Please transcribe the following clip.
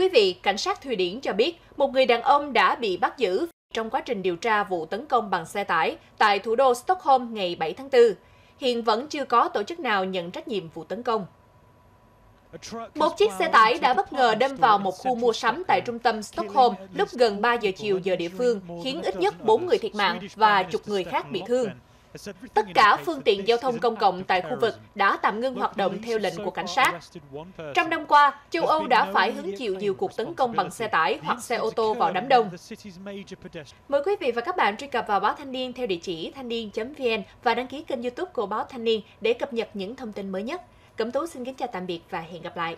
Quý vị, cảnh sát Thụy Điển cho biết một người đàn ông đã bị bắt giữ trong quá trình điều tra vụ tấn công bằng xe tải tại thủ đô Stockholm ngày 7 tháng 4. Hiện vẫn chưa có tổ chức nào nhận trách nhiệm vụ tấn công. Một chiếc xe tải đã bất ngờ đâm vào một khu mua sắm tại trung tâm Stockholm lúc gần 3 giờ chiều giờ địa phương, khiến ít nhất 4 người thiệt mạng và chục người khác bị thương. Tất cả phương tiện giao thông công cộng tại khu vực đã tạm ngưng hoạt động theo lệnh của cảnh sát. Trong năm qua, châu Âu đã phải hứng chịu nhiều cuộc tấn công bằng xe tải hoặc xe ô tô vào đám đông. Mời quý vị và các bạn truy cập vào báo Thanh niên theo địa chỉ thanh niên.vn và đăng ký kênh youtube của báo Thanh niên để cập nhật những thông tin mới nhất. Cẩm Tú xin kính chào tạm biệt và hẹn gặp lại.